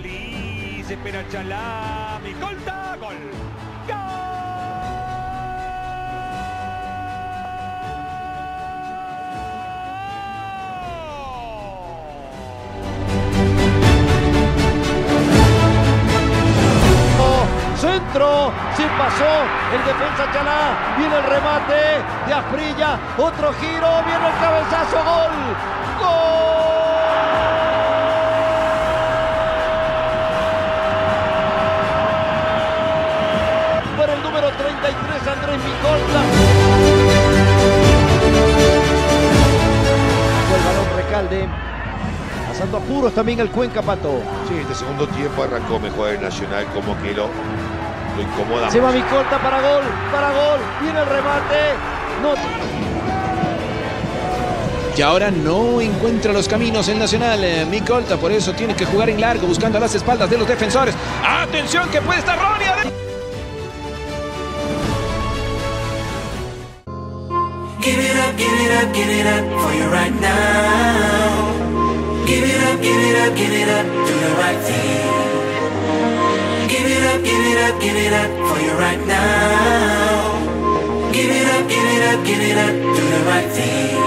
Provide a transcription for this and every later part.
Solís, espera Chalá, Micolta, gol. Centro, se pasó el defensa Chalá, viene el remate de Asprilla, otro giro, viene el cabezazo, gol, gol. 33 Andrés Micolta. El balón Recalde. Pasando apuros también el Cuenca Pato. Sí, este segundo tiempo arrancó mejor el Nacional, como que lo, lo incomoda. Se va Micolta para gol, para gol, viene el remate. No, Y ahora no encuentra los caminos el Nacional. eh, Micolta, por eso tiene que jugar en largo, buscando a las espaldas de los defensores. ¡Atención que puede estar Ronnie! Give it up, give it up, give it up for you right now. Give it up, give it up, give it up, do the right thing. Give it up, give it up, give it up for you right now. Give it up, give it up, give it up, do the right thing.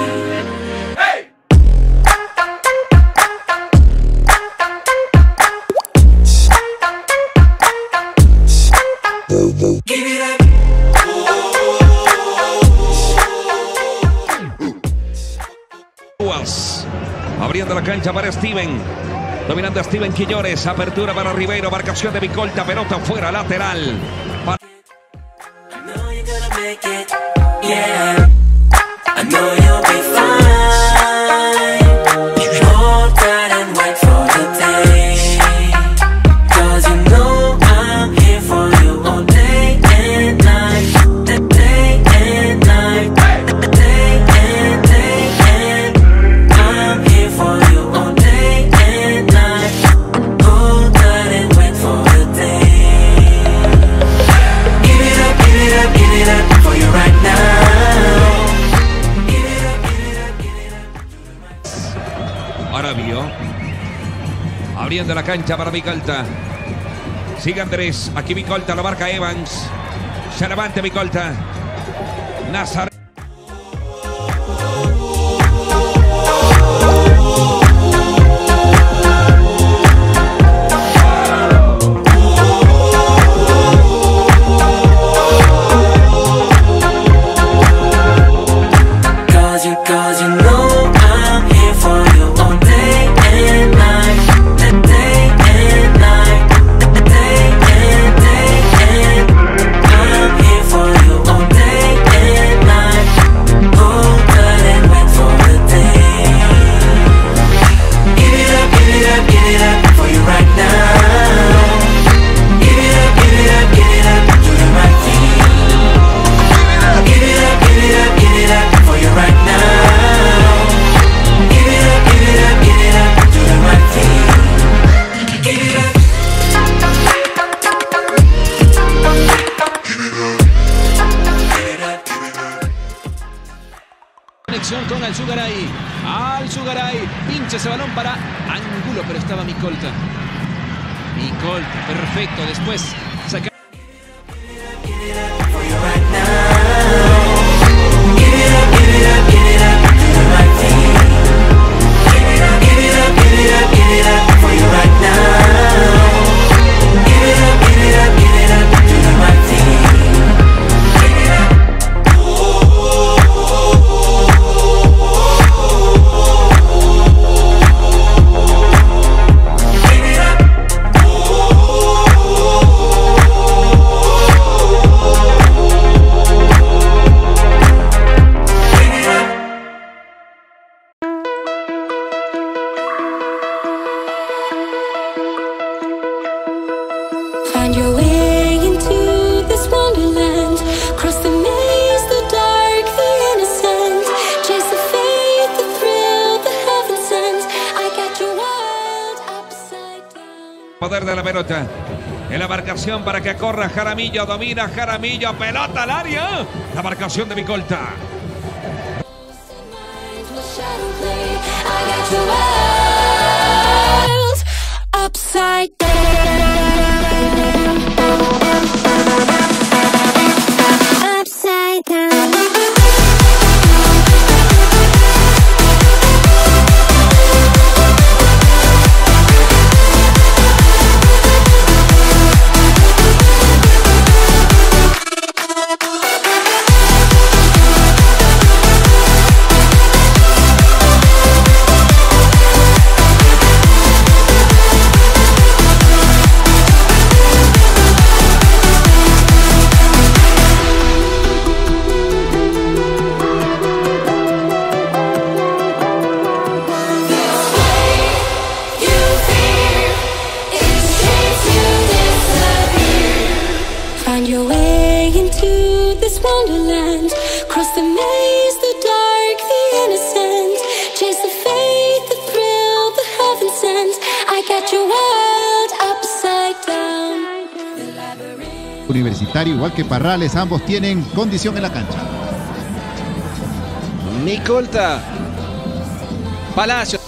Abriendo la cancha para Steven. Dominando a Steven Quillores. Apertura para Ribeiro. Marcación de Micolta. Pelota fuera, lateral. Abriendo la cancha para Micolta. Sigue Andrés. Aquí Micolta lo marca Evans. Se levanta Micolta. Nazar. Alzugaray. Alzugaray. Pincha ese balón para Angulo, pero estaba Micolta. Micolta, perfecto. Después la pelota. En la marcación para que corra Jaramillo. Domina Jaramillo. Pelota al área. La marcación de world upside. Wonderland. Cross the maze, the dark, the innocent. Chase the faith, the thrill, the heaven sent. I got your world upside down. Universitario, igual que Parrales, ambos tienen condición en la cancha. Micolta. Palacio.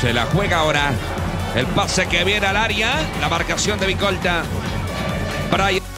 Se la juega ahora. El pase que viene al área. La marcación de Micolta. Brian.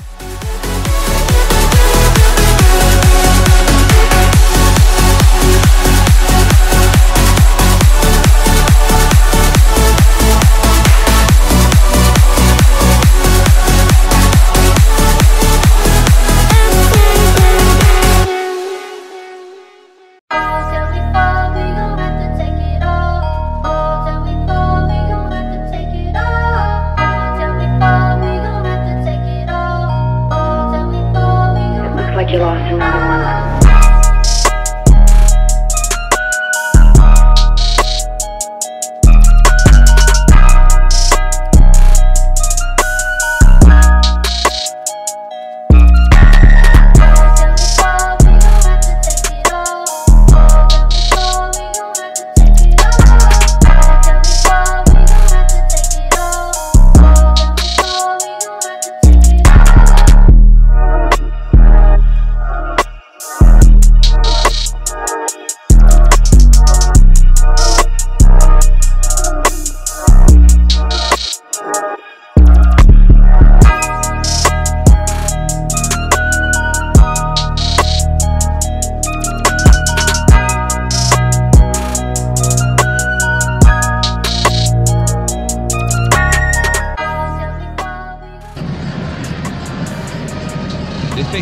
You lost another one.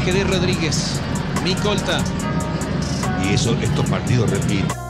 Despeje de Rodríguez. Micolta. Y eso, estos partidos repiten.